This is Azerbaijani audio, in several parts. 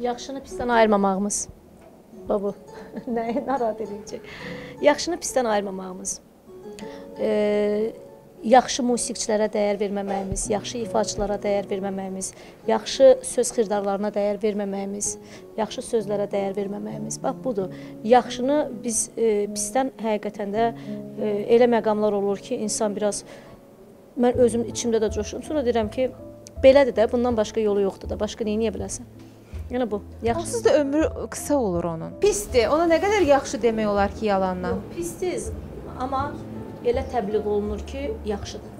Yaxşını pisdən ayırmamağımız. Babu. Nəyə narahat edici? Yaxşını pisdən ayırmamağımız. Eee yaxşı musiqiçilərə dəyər verməməyimiz, yaxşı ifaçılara dəyər verməməyimiz, yaxşı söz xirdarlarına dəyər verməməyimiz, yaxşı sözlərə dəyər verməməyimiz. Bax budur. Yaxşını biz e, pisdən həqiqətən də e, elə məqamlar olur ki, insan biraz mən özüm içimdə də coşurum. Sonra deyirəm ki, belədir də, bundan başqa yolu yoxdur da. Başqa nə edə bilərsən? Yəni bu. Yaxşı. Onsuz da ömrü qısa olur onun. Pisdir. Ona nə qədər yaxşı demək olar ki, yalandan. Pisdir, amma elə təbliğ olunur ki, yaxşıdır.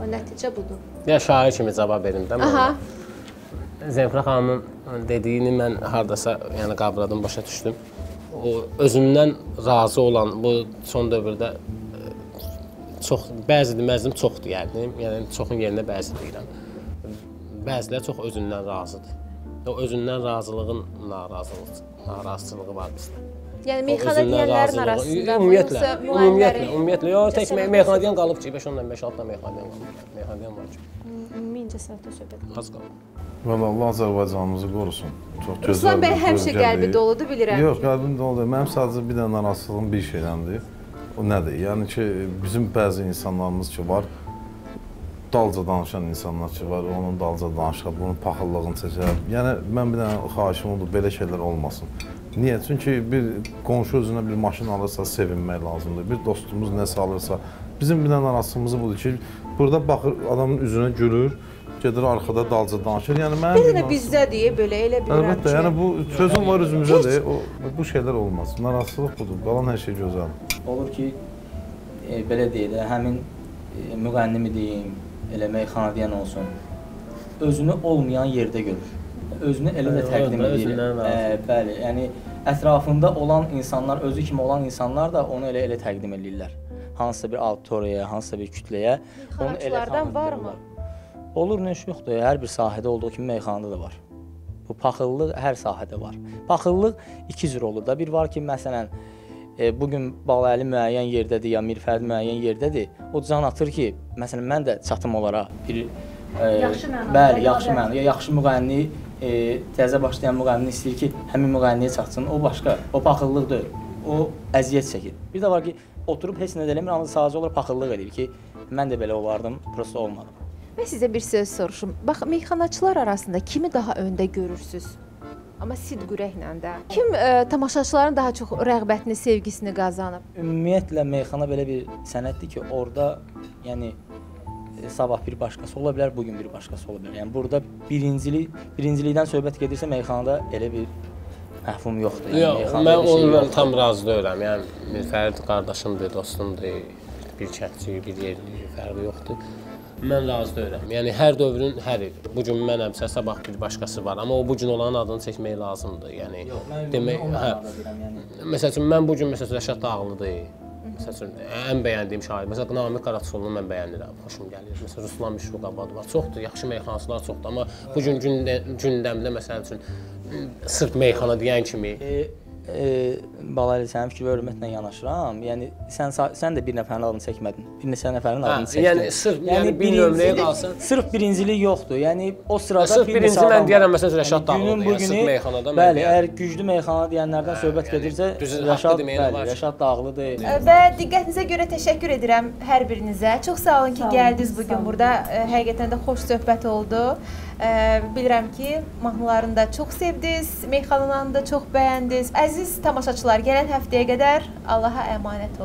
Və nəticə budur. Ya şair kimi cavab verim də. mən. Aha. Zemfira xanımın dediyini mən hardasa yəni qabladım, başa düşdüm. O özündən razı olan bu son dövrdə e, çox bəzidir, məzlim çoxdur yəni. Yəni çoxun yerinə bəzi deyirəm. Bəzilər çox özündən razıdır. O özündən razılığın narazılığı, narazılığı var bizdə. Yəni özündən deyənlərin arasında ümumiyyətlə, ümumiyyətlə, ümumiyyətlə, yox, tək me- meyxanadan qalıb ki, 5 ondan 5 6 meyxanadan qalıb. Meyxanadan var ki, Ümumi incəsənətdə söhbət az qalıb. Valla Allah Azərbaycanımızı qorusun. Çox gözəl. Ruslan bəy həmişə qəlbi doludur, bilirəm. Yox, qəlbim doludur. Mənim sadəcə bir dənə narahatlığım bir şeydəndir. O nədir? Yəni ki, bizim bəzi insanlarımız ki var, dalca danışan insanlar ki var, onun dalca danışar, bunun paxıllığını çəkər. Yəni mən bir dənə xahişim odur, belə şeylər olmasın. Niyə? Çünki bir qonşu özünə bir maşın alırsa sevinmək lazımdır. Bir dostumuz nəsə alırsa, bizim bir dənə narahatlığımız budur ki, burada baxır adamın üzünə gülür, gedir arxada dalca danışır. Yəni mənim Bir dənə narahatlığım- bizdədir, belə elə bilirəm Əlbəttə, yəni bu sözün var üzümüzədir. O bu şeylər olmaz. Narahatlıq budur. Qalan hər şey gözəldir. Olur ki, e, belə deyək də, həmin e, müğənnimi deyim, elə meyxana deyən olsun, özünü olmayan yerdə görür. Özünü elə də Bəli, təqdim edir. E, razı. bəli, yəni ətrafında olan insanlar, özü kimi olan insanlar da onu elə elə təqdim edirlər. Hansısa bir auditoriyaya, hansısa bir kütləyə onu elə Meyxanaçılardan varmı? Olur, nə yoxdur. Hər bir sahədə olduğu kimi meyxanada da var. Bu paxıllıq hər sahədə var. Paxıllıq iki cür olur da. Bir var ki, məsələn, e, bu gün Bağlaylı müəyyən yerdədir ya Mirfərd müəyyən yerdədir. O can atır ki, məsələn, mən də çatım olaraq bir e, Yaxşı mənada, bəli, yaxşı mənada, ya yaxşı müğənni, e, təzə başlayan müğənni istəyir ki, həmin müğənniyə çatsın. O başqa, o paxıllıq deyil. O əziyyət çəkir. Bir də var ki, oturub heç nə də eləmir, amma sadəcə olaraq paxıllıq edir ki, mən də belə olardım, prosta olmadım. Mən sizə bir söz soruşum. Bax, meyxanaçılar arasında kimi daha öndə görürsüz? Amma sidq ürəklə də. Kim ə, tamaşaçıların daha çox rəğbətini, sevgisini qazanıb? Ümumiyyətlə meyxana belə bir sənətdir ki, orada yəni e, sabah bir başqası ola bilər, bu gün bir başqası ola bilər. Yəni burada birincilik, birincilikdən söhbət gedirsə meyxanada elə bir məhfum yoxdur. Yəni Yox, mən onunla tam razı deyiləm. Yəni Fərid qardaşımdır, dostumdur, bir kəndçi, bir yerli fərqi yoxdur. Mən razı deyiləm. Yəni hər dövrün hər il. Bu gün mənəmsə, sabah bir başqası var, amma o bu gün olanın adını çəkmək lazımdır. Yəni Yox, mən demək, hə. bilirəm, yəni. Məsəl üçün mən bu gün məsəl üçün Rəşad Dağlıdır. Məsəl üçün ən bəyəndiyim şair. Məsələn Namiq Qaraçoğlunu mən bəyənirəm, xoşum gəlir. Məsələn Ruslan Müşfiqabad var. Çoxdur, yaxşı meyxanaçılar çoxdur, amma bu gün gündə, gündəmdə məsəl üçün sırf meyxana deyən kimi E, e, Balaylı sənin fikir və hörmətlə yanaşıram. Yəni sən sən də bir nəfərin adını çəkmədin. Bir neçə nəfərin adını çəkdin. yəni sırf- yəni bir nömrəyə qalsın. Sırf birincilik yoxdur. Yəni o sırada Sırf bir birinci mən var. məsələn, Rəşad Yəni Dağlıdır, günün yəni bu sırf günü- meyxanada mən Bəli, əgər güclü meyxana deyənlərdən söhbət yəni gedirsə, Rəşad, bəli. Rəşad Dağlıdır. Və diqqətinizə görə təşəkkür edirəm hər birinizə. Çox sağ olun ki, gəldiniz bu gün burada. Həqiqətən də xoş söhbət oldu. Bilirəm ki, mahnılarını da çox sevdiniz, meyxanalarını da çox bəyəndiniz. Əziz tamaşaçılar, gələn həftəyə qədər Allaha əmanət olun.